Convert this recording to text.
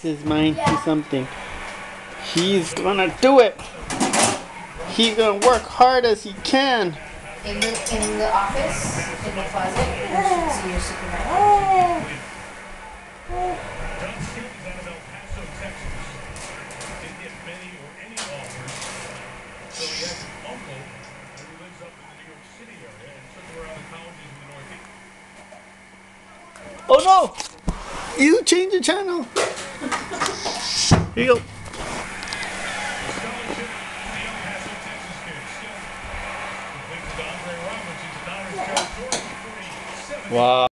his mind to something. He's gonna do it. He's gonna work hard as he can. In the in the office, in the closet, you should see your Superman. John Stevens out of El Paso, Texas. Didn't get many or any offers. So he has an uncle who lives up in the New York City area and took him around the colleges in the Northeast. Oh no! You change the channel. Here you go. Scholarship to the El Paso, Texas kid. Still completes to Andre Roberts. He's a Donner's Joe Jordan, 47. Wow.